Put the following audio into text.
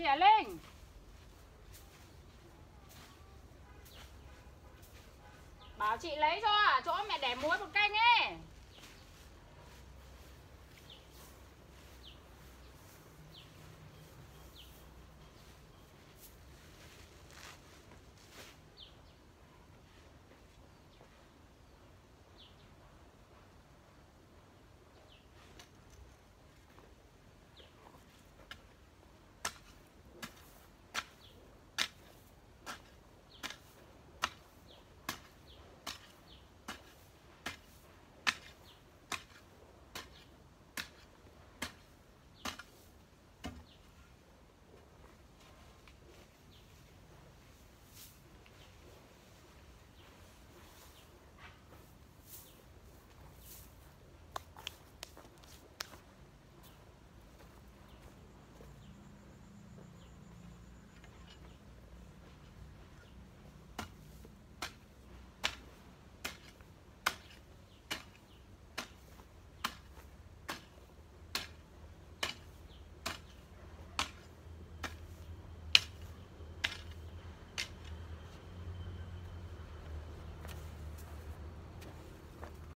dĩa lên bảo chị lấy cho à chỗ mẹ để muối một canh ấy.